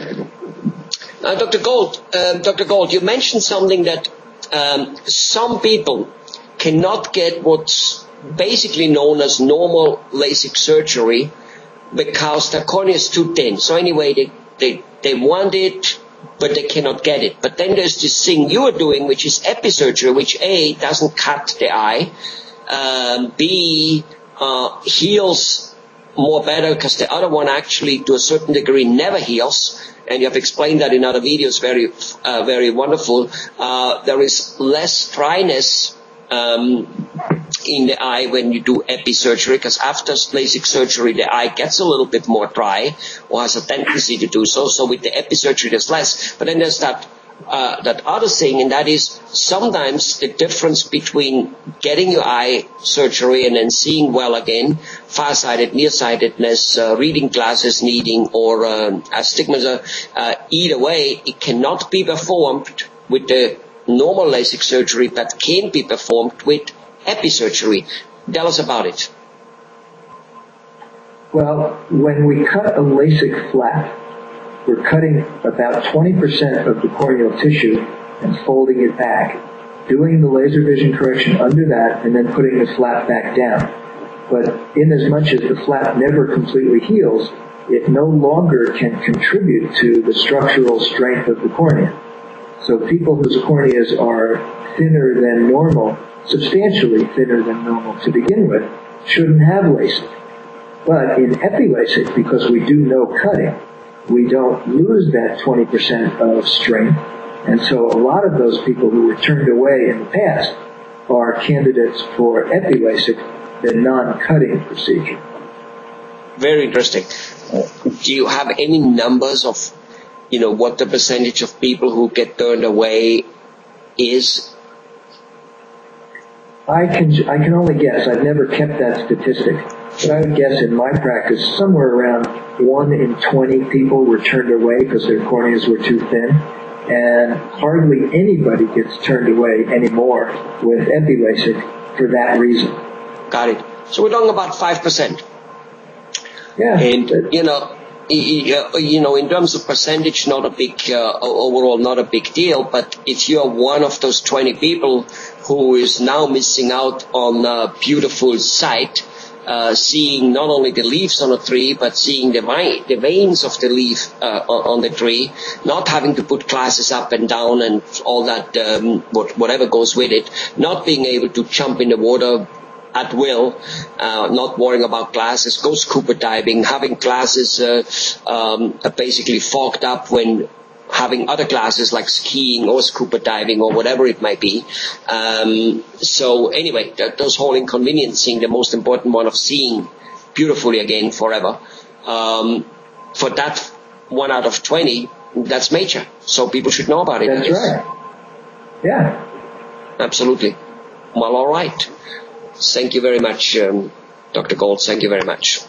Uh, Dr. Gold, uh, Dr. Gold, you mentioned something that um, some people cannot get what's basically known as normal LASIK surgery because the cornea is too thin. So anyway, they, they, they want it, but they cannot get it. But then there's this thing you are doing, which is episurgery, which A, doesn't cut the eye, um, B, uh, heals more better because the other one actually, to a certain degree, never heals. And you have explained that in other videos, very, uh, very wonderful. Uh, there is less dryness um, in the eye when you do episurgery because after LASIK surgery the eye gets a little bit more dry or has a tendency to do so. So with the episurgery there's less. But then there's that uh, that other thing, and that is sometimes the difference between getting your eye surgery and then seeing well again, farsighted, nearsightedness, uh, reading glasses needing, or um, astigmatism. Uh, either way, it cannot be performed with the normal LASIK surgery but can be performed with episurgery. Tell us about it. Well, when we cut a LASIK flap, we're cutting about 20% of the corneal tissue and folding it back, doing the laser vision correction under that, and then putting the flap back down. But in as much as the flap never completely heals, it no longer can contribute to the structural strength of the cornea. So people whose corneas are thinner than normal, substantially thinner than normal to begin with, shouldn't have LASIK. But in epi-LASIK, because we do no cutting, we don't lose that 20% of strength. And so a lot of those people who were turned away in the past are candidates for epi-LASIK, the non-cutting procedure. Very interesting. Do you have any numbers of you know, what the percentage of people who get turned away is? I can I can only guess. I've never kept that statistic, but I would guess in my practice somewhere around one in twenty people were turned away because their corneas were too thin, and hardly anybody gets turned away anymore with epi-LASIK for that reason. Got it. So we're talking about five percent. Yeah. And you know, you know, in terms of percentage, not a big, uh, overall, not a big deal. But if you're one of those 20 people who is now missing out on a beautiful sight, uh, seeing not only the leaves on a tree, but seeing the, vi- the veins of the leaf uh, on the tree, not having to put glasses up and down and all that, um, whatever goes with it, not being able to jump in the water at will, uh, not worrying about glasses, go scuba diving, having glasses uh, um, basically fogged up when having other classes like skiing or scuba diving or whatever it might be. Um, so anyway, th- those whole inconveniencing, the most important one of seeing beautifully again forever. Um, for that one out of 20, that's major. So people should know about it. That's right. Yeah. Absolutely. Well, all right. Thank you very much, um, Dr. Gold. Thank you very much.